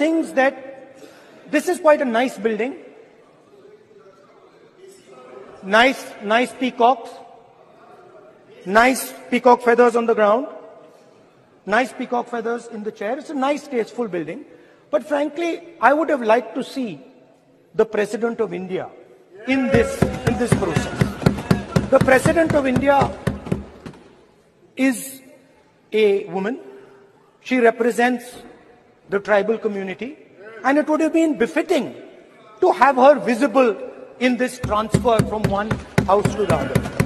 things that this is quite a nice building. Nice, nice peacocks. Nice peacock feathers on the ground. Nice peacock feathers in the chair. It's a nice, tasteful building. But frankly, I would have liked to see the President of India in this, in this process. The President of India is a woman. She represents the tribal community. And it would have been befitting to have her visible in this transfer from one house to the other.